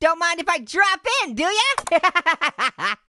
Don't mind if I drop in, do ya?